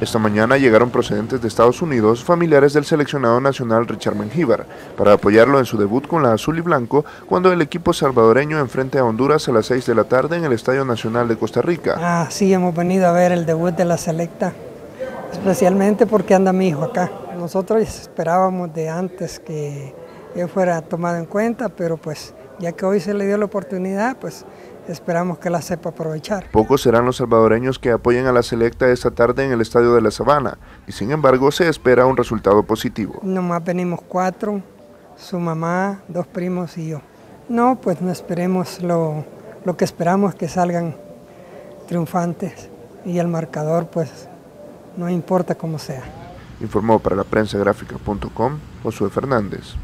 Esta mañana llegaron procedentes de Estados Unidos familiares del seleccionado nacional Richard Mengíbar para apoyarlo en su debut con la azul y blanco cuando el equipo salvadoreño enfrente a Honduras a las 6 de la tarde en el Estadio Nacional de Costa Rica. Ah, sí, hemos venido a ver el debut de la selecta, especialmente porque anda mi hijo acá. Nosotros esperábamos de antes que él fuera tomado en cuenta, pero pues ya que hoy se le dio la oportunidad, pues esperamos que la sepa aprovechar. Pocos serán los salvadoreños que apoyen a la selecta esta tarde en el Estadio de la Sabana y sin embargo se espera un resultado positivo. Nomás venimos cuatro, su mamá, dos primos y yo. No, pues no esperemos lo, lo que esperamos que salgan triunfantes y el marcador pues no importa cómo sea. Informó para la prensa gráfica.com Josué Fernández.